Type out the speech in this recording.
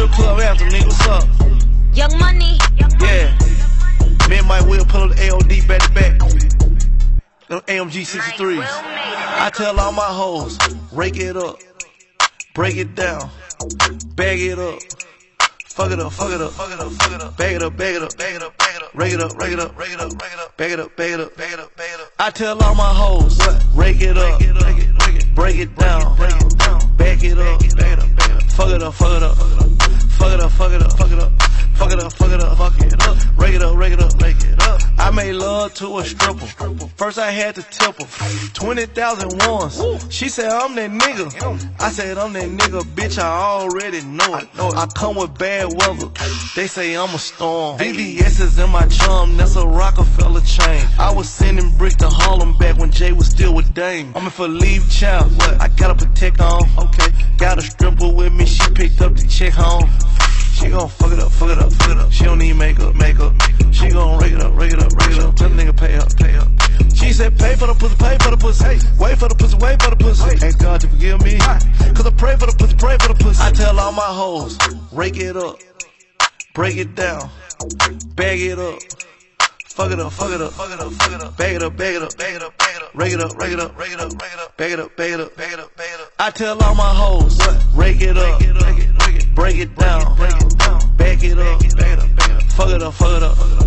strip club after, nigga. What's up? Young money. Yeah. Me and Mike Will pull up the AOD back to back. Them AMG 63s. I tell all my hoes, rake it up, break it down, bag it up. Fuck it up, fuck it up, fuck it up, fuck it up, bag it up, bag it up, bag it up, bag it up, rake it up, rake it up, rake it up, rake it up, bag it up, bag it up, bag it up, bag it up. I tell all my hoes, rake it up, break it down, bag it up, bag it up, bag it up, fuck it up, fuck it up, fuck it up, fuck it up, fuck it up, fuck it up, fuck it up, rake it up, rake it up, rake it up. I made love to a stripper. First I had to tip her. 20,000 once. She said, I'm that nigga. I said, I'm that nigga, bitch. I already know it. I come with bad weather. They say I'm a storm. VVS is in my chum. That's a Rockefeller chain. I was sending brick to Harlem. Dame. I'm in for leave child. I got a Patek on. Okay. Got a stripper with me, she picked up the check home. She gon' fuck it up, fuck it up, fuck it up. She don't need makeup, makeup. She gon' rake it up, rake it up, rake it up. Tell the nigga pay up, pay up. She said pay for the pussy, pay for the pussy. Hey, wait for the pussy, wait for the pussy. Ask God to forgive me. Cause I pray for the pussy, pray for the pussy. I tell all my hoes, rake it up, break it down, bag it up. Fuck it up, fuck it up, fuck it up, fuck it up. Bag it up, bag it up, bag it up, up. Rake it up, rake it up, rake it up, rake it up. Bag it up, bag it up, bag it up, bag it up. I tell all my hoes, rake it up, break it down, bag it up, bag it up, bag it up. Fuck it up, fuck it up, fuck it up,